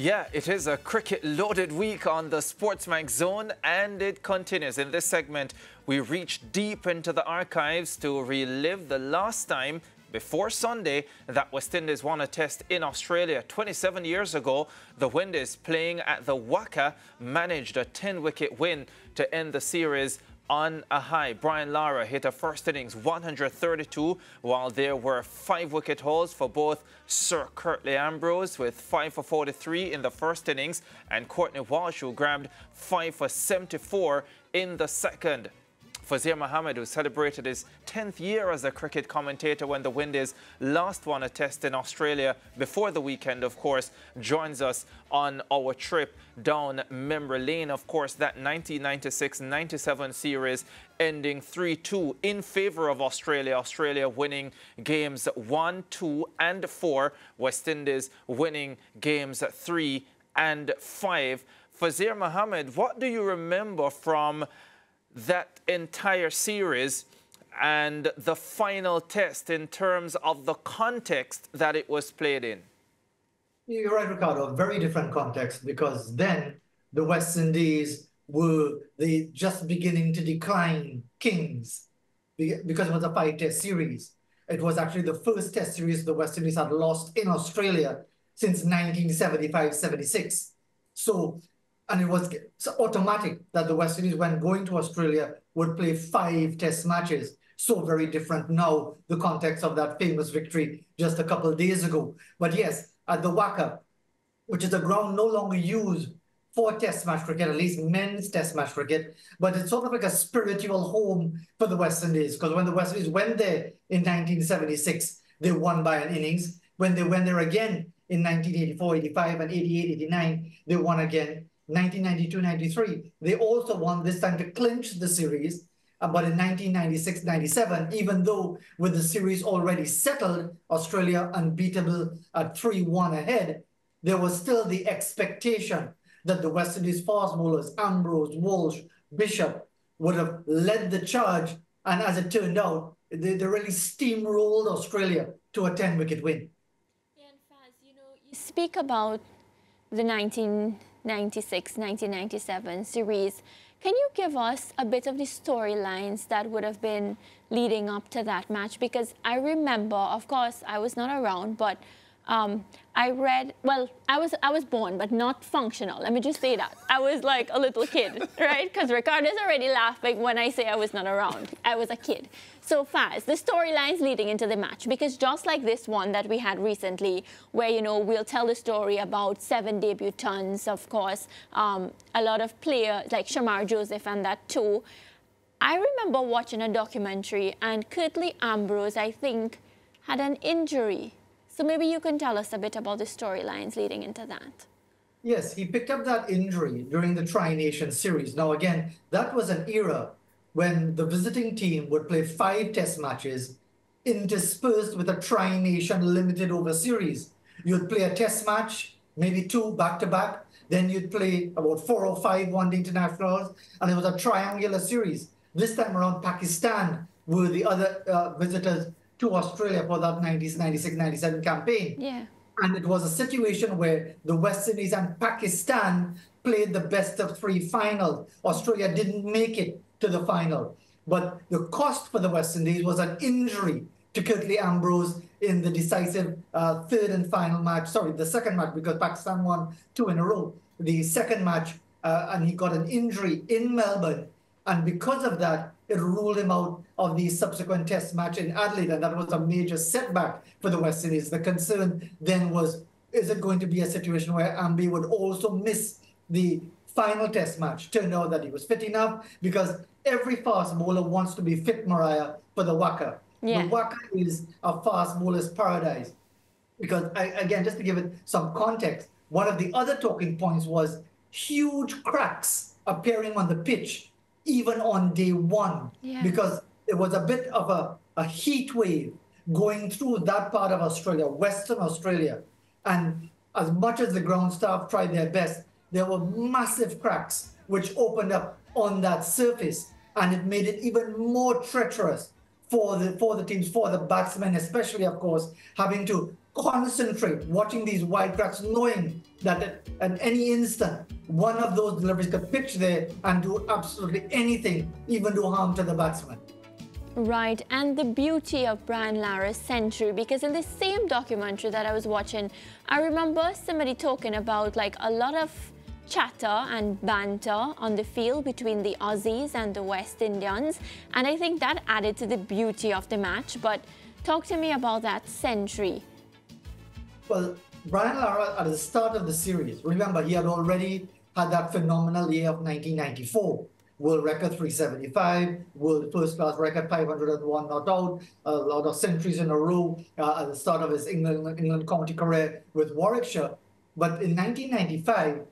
Yeah, it is a cricket loaded week on the SportsMax Zone, and it continues. In this segment, we reach deep into the archives to relive the last time before Sunday that West Indies won a test in Australia. 27 years ago, the Windies playing at the WACA managed a 10 wicket win to end the series on a high. Brian Lara hit a first innings 132, while there were five wicket hauls for both Sir Curtly Ambrose with 5 for 43 in the first innings and Courtney Walsh who grabbed 5 for 74 in the second. Fazeer Mohammed, who celebrated his 10th year as a cricket commentator when the Windies last won a test in Australia before the weekend, of course, joins us on our trip down memory lane. Of course, that 1996-97 series ending 3-2 in favour of Australia. Australia winning games 1, 2 and 4. West Indies winning games 3 and 5. Fazeer Mohammed, what do you remember from that entire series and the final test in terms of the context that it was played in? You're right, Ricardo. Very different context because then the West Indies were the just beginning to decline kings because it was a five test series. It was actually the first test series the West Indies had lost in Australia since 1975 76. So and it was automatic that the West Indies, when going to Australia, would play five test matches. So very different now, the context of that famous victory just a couple of days ago. But yes, at the WACA, which is a ground no longer used for test match cricket, at least men's test match cricket, but it's sort of like a spiritual home for the West Indies. Because when the West Indies went there in 1976, they won by an innings. When they went there again in 1984, 85, and 88, 89, they won again 1992-93. They also won this time to clinch the series. Uh, but in 1996-97, even though with the series already settled, Australia unbeatable at 3-1 ahead, there was still the expectation that the West Indies fast bowlers, Ambrose, Walsh, Bishop, would have led the charge. And as it turned out, they, they really steamrolled Australia to a 10-wicket win. Yeah, and Faz, you know, you speak about the 19 96 1997 series. Can you give us a bit of the storylines that would have been leading up to that match? Because I remember, of course, I was not around, but um, I read, well, I was I was born, but not functional. Let me just say that. I was like a little kid, right? Because Ricardo's already laughing when I say I was not around. I was a kid. So Faz, the storylines leading into the match, because just like this one that we had recently, where, you know, we'll tell the story about seven debutants, of course, um, a lot of players like Shamar Joseph and that too. I remember watching a documentary and Curtly Ambrose, I think, had an injury so maybe you can tell us a bit about the storylines leading into that. Yes, he picked up that injury during the Tri Nation series. Now, again, that was an era when the visiting team would play five test matches interspersed with a Tri Nation limited over series. You'd play a test match, maybe two back to back, then you'd play about four or five one day internationals, and it was a triangular series. This time around, Pakistan were the other uh, visitors to Australia for that 90s, 96, 97 campaign. Yeah. And it was a situation where the West Indies and Pakistan played the best of three final. Australia didn't make it to the final. But the cost for the West Indies was an injury to Curtly Ambrose in the decisive uh, third and final match. Sorry, the second match, because Pakistan won two in a row. The second match, uh, and he got an injury in Melbourne. And because of that, it ruled him out of the subsequent test match in Adelaide, and that was a major setback for the West Indies. The concern then was, is it going to be a situation where Ambi would also miss the final test match? Turned out that he was fit enough because every fast bowler wants to be fit, Mariah, for the WACA. Yeah. The WACA is a fast bowler's paradise. Because, I, again, just to give it some context, one of the other talking points was huge cracks appearing on the pitch even on day one yeah. because it was a bit of a, a heat wave going through that part of Australia, Western Australia. And as much as the ground staff tried their best, there were massive cracks which opened up on that surface and it made it even more treacherous for the for the teams, for the batsmen, especially of course, having to concentrate watching these wide cracks, knowing that at, at, any instant, one of those deliveries could pitch there and do absolutely anything, even do harm to the batsman. Right, and the beauty of Brian Lara's century, because in the same documentary that I was watching, I remember somebody talking about like a lot of chatter and banter on the field between the Aussies and the West Indians, and I think that added to the beauty of the match. But talk to me about that century. Well, Brian Lara, at the start of the series, remember he had already had that phenomenal year of 1994 world record 375, world first class record 501 not out, a lot of centuries in a row uh, at the start of his England, England county career with Warwickshire. But in 1995,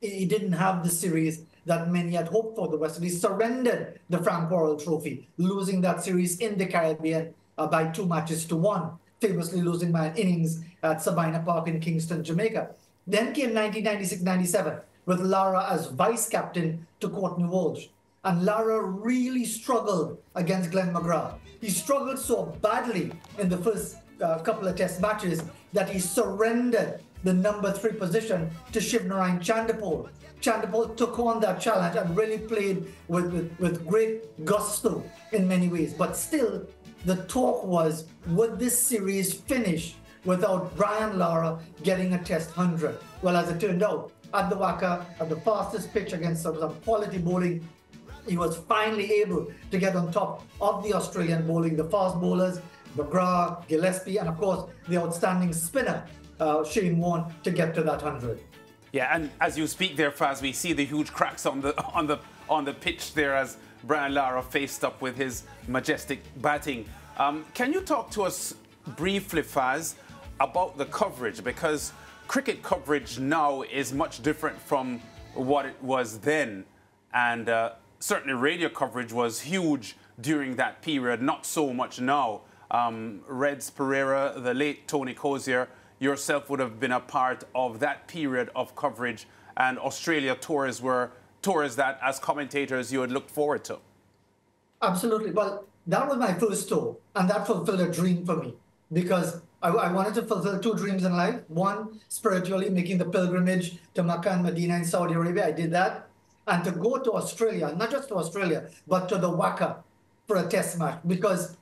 he didn't have the series that many had hoped for. The West Indies surrendered the Frank Worrell Trophy, losing that series in the Caribbean uh, by two matches to one, famously losing by an innings at Sabina Park in Kingston, Jamaica. Then came 1996-97 with Lara as vice captain to Courtney Walsh. And Lara really struggled against Glenn McGrath. He struggled so badly in the first uh, couple of test matches that he surrendered the number three position to Shivnarine Chanderpaul. Chanderpaul took on that challenge and really played with, with, with great gusto in many ways. But still, the talk was would this series finish without Brian Lara getting a test 100? Well, as it turned out, at the WACA at the fastest pitch against some, some quality bowling. He was finally able to get on top of the Australian bowling, the fast bowlers, McGrath, Gillespie, and of course the outstanding spinner, uh, Shane Warne, to get to that 100. Yeah, and as you speak there, Faz, we see the huge cracks on the on the on the pitch there as Brian Lara faced up with his majestic batting. Um, can you talk to us briefly, Faz, about the coverage? Because cricket coverage now is much different from what it was then. And uh, certainly radio coverage was huge during that period, not so much now. Um, Reds Pereira, the late Tony Cozier, yourself would have been a part of that period of coverage, and Australia tours were tours that, as commentators, you had looked forward to. Absolutely. Well, that was my first tour, and that fulfilled a dream for me because I, I, wanted to fulfill two dreams in life. One, spiritually, making the pilgrimage to Mecca and Medina in Saudi Arabia. I did that. And to go to Australia, not just to Australia, but to the WACA for a test match. Because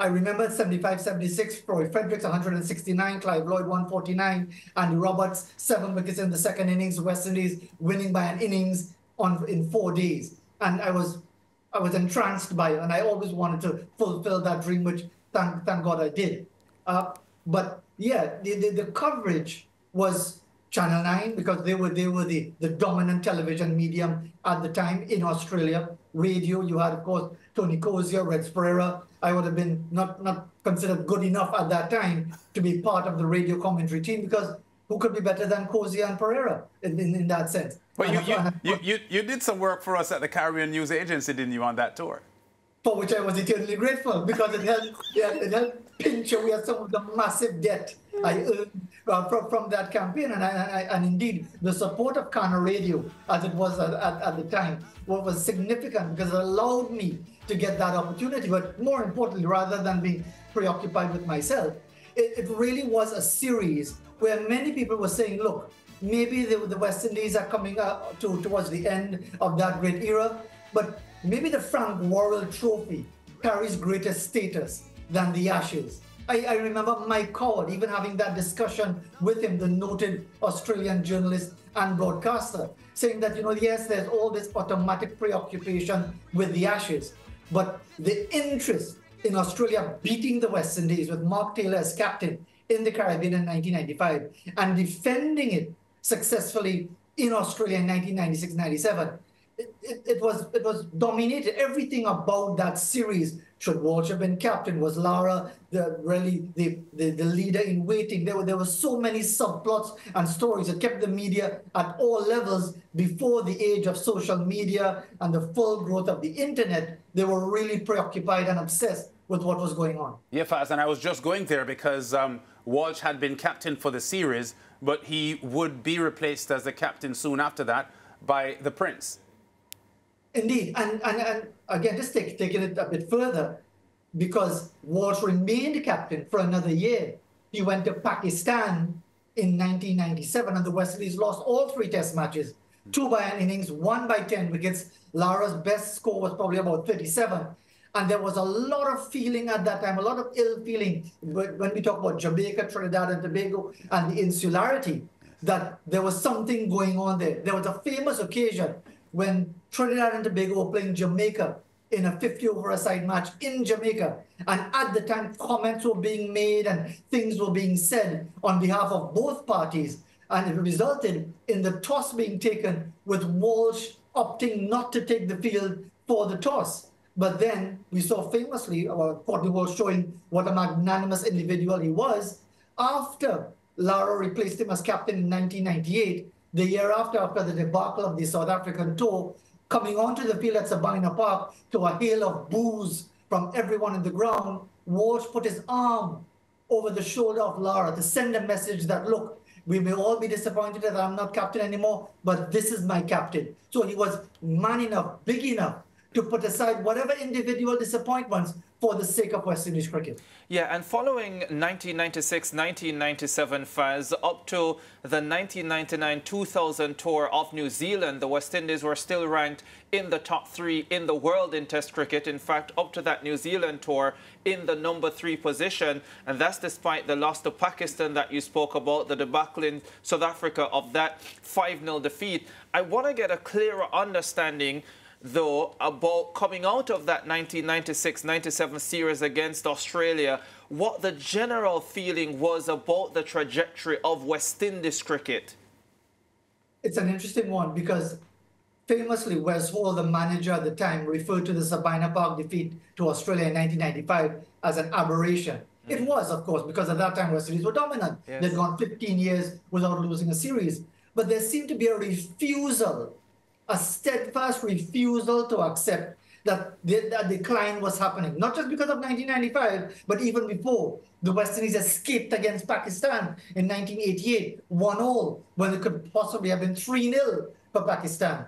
I remember 75 76, Floyd Fredericks 169, Clive Lloyd 149, and Roberts, seven wickets in the second innings, West Indies winning by an innings on in four days. And I was I was entranced by it, and I always wanted to fulfill that dream, which thank, thank God I did. Uh, but yeah, the, the, the, coverage was Channel 9 because they were they were the, the dominant television medium at the time in Australia. Radio, you had, of course, Tony Cozier, Reds Pereira. I would have been not, not considered good enough at that time to be part of the radio commentary team because who could be better than Cozier and Pereira in, in, in that sense? Well, you, you, you, you, you did some work for us at the Caribbean News Agency, didn't you, on that tour? For which I was eternally grateful because it helped, yeah, it helped pinch away some of the massive debt I earned uh, from, from that campaign. And, I, I, and indeed, the support of CANA Radio, as it was at, at, at the time, was significant because it allowed me to get that opportunity. But more importantly, rather than being preoccupied with myself, it, it really was a series where many people were saying, look, maybe the, the West Indies are coming up to, towards the end of that great era, but maybe the Frank Worrell Trophy carries greater status than the Ashes. I, I, remember Mike Coward even having that discussion with him, the noted Australian journalist and broadcaster, saying that, you know, yes, there's all this automatic preoccupation with the Ashes, but the interest in Australia beating the West Indies with Mark Taylor as captain in the Caribbean in 1995 and defending it successfully in Australia in 1996 97 it, it, was it was dominated. Everything about that series, should Walsh have been captain, was Lara the really the, the, the leader in waiting. There were there were so many subplots and stories that kept the media at all levels before the age of social media and the full growth of the internet. They were really preoccupied and obsessed with what was going on. Yeah, Faz, and I was just going there because um, Walsh had been captain for the series, but he would be replaced as the captain soon after that by the Prince. Indeed, and, and, and again, just take, taking it a bit further, because Walsh remained captain for another year he went to Pakistan in 1997, and the West Indies lost all three test matches, two by an innings, one by 10 wickets. Lara's best score was probably about 37. And there was a lot of feeling at that time, a lot of ill feeling when we talk about Jamaica, Trinidad and Tobago, and the insularity, that there was something going on there. There was a famous occasion when Trinidad and Tobago were playing Jamaica in a 50 over a side match in Jamaica. And at the time, comments were being made and things were being said on behalf of both parties. And it resulted in the toss being taken with Walsh opting not to take the field for the toss. But then we saw famously, uh, Courtney Walsh showing what a magnanimous individual he was. After Lara replaced him as captain in 1998, the year after, after the debacle of the South African tour, coming onto the field at Sabina Park to a hail of boos from everyone in the ground, Walsh put his arm over the shoulder of Lara to send a message that, look, we may all be disappointed that I'm not captain anymore, but this is my captain. So he was man enough, big enough to put aside whatever individual disappointments for the sake of West Indies cricket. Yeah, and following 1996 1997 Faz up to the 1999 2000 tour of New Zealand, the West Indies were still ranked in the top three in the world in Test cricket. In fact, up to that New Zealand tour in the number three position, and that's despite the loss to Pakistan that you spoke about, the debacle in South Africa of that 5 0 defeat. I want to get a clearer understanding though, about coming out of that 1996-97 series against Australia, what the general feeling was about the trajectory of West Indies cricket. It's an interesting one because famously Wes Hall, the manager at the time, referred to the Sabina Park defeat to Australia in 1995 as an aberration. Mm. It was, of course, because at that time West Indies were dominant. Yes. They'd gone 15 years without losing a series. But there seemed to be a refusal a steadfast refusal to accept that the, that decline was happening, not just because of 1995, but even before. The West Indies escaped against Pakistan in 1988, one all, when it could possibly have been 3 0 for Pakistan.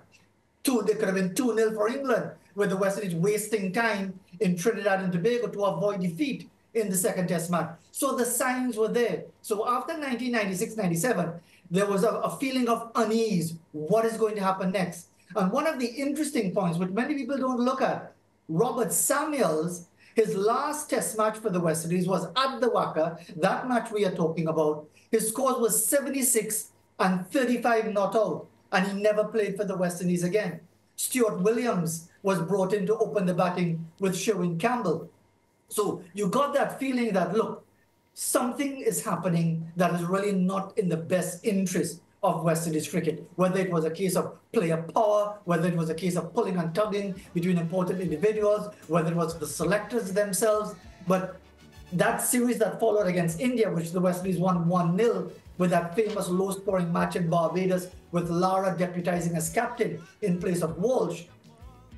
Two, they could have been 2 0 for England, with the West Indies wasting time in Trinidad and Tobago to avoid defeat in the second test match. So the signs were there. So after 1996 97, there was a, a feeling of unease. What is going to happen next? And one of the interesting points, which many people don't look at, Robert Samuels, his last test match for the West Indies was at the WACA, that match we are talking about. His score was 76 and 35 not out, and he never played for the West Indies again. Stuart Williams was brought in to open the batting with Sherwin Campbell. So you got that feeling that, look, something is happening that is really not in the best interest of West Indies cricket, whether it was a case of player power, whether it was a case of pulling and tugging between important individuals, whether it was the selectors themselves. But that series that followed against India, which the West Indies won 1 0 with that famous low scoring match in Barbados with Lara deputizing as captain in place of Walsh,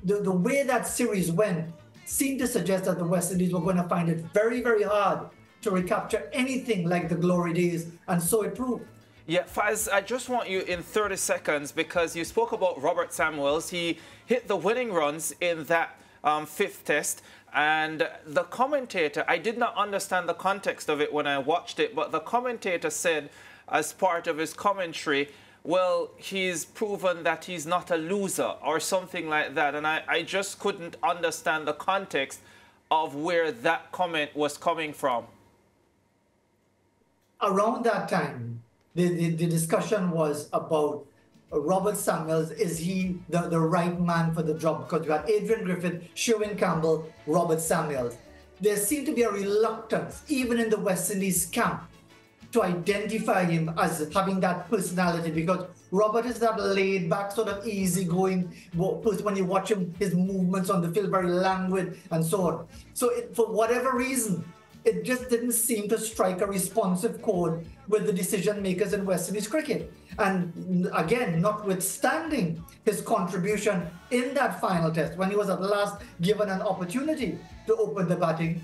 the, the way that series went seemed to suggest that the West Indies were going to find it very, very hard to recapture anything like the glory days, and so it proved. Yeah, Faz, I just want you in 30 seconds because you spoke about Robert Samuels. He hit the winning runs in that um, fifth test. And the commentator, I did not understand the context of it when I watched it, but the commentator said, as part of his commentary, well, he's proven that he's not a loser or something like that. And I, I just couldn't understand the context of where that comment was coming from. Around that time, the, the, the discussion was about uh, Robert Samuels, is he the, the right man for the job? Because you had Adrian Griffith, Sherwin Campbell, Robert Samuels. There seemed to be a reluctance, even in the West Indies camp, to identify him as having that personality because Robert is that laid back, sort of easygoing person. When you watch him, his movements on the field very languid and so on. So, it, for whatever reason, it just didn't seem to strike a responsive chord with the decision makers in West Indies cricket. And again, notwithstanding his contribution in that final test, when he was at last given an opportunity to open the batting,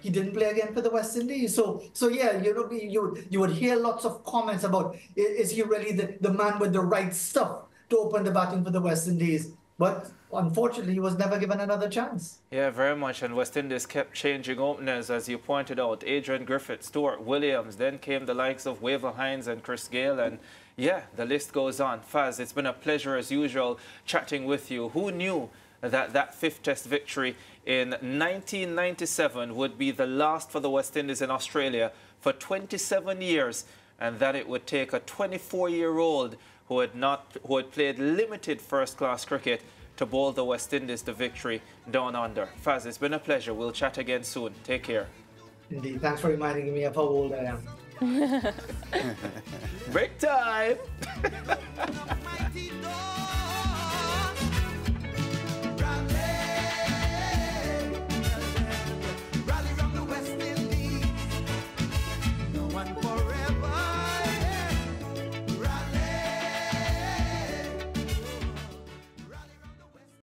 he didn't play again for the West Indies. So, so yeah, you know, you you would hear lots of comments about is he really the, the man with the right stuff to open the batting for the West Indies? But unfortunately, he was never given another chance. Yeah, very much. And West Indies kept changing openers, as you pointed out. Adrian Griffith, Stuart Williams. Then came the likes of Wavell Hinds and Chris Gayle. And yeah, the list goes on. Faz, it's been a pleasure as usual chatting with you. Who knew that that fifth test victory in 1997 would be the last for the West Indies in Australia for 27 years and that it would take a 24-year-old who had not who had played limited first-class cricket to bowl the West Indies to victory down under. Faz, it's been a pleasure. We'll chat again soon. Take care. Indeed. Thanks for reminding me of how old I am. Break time!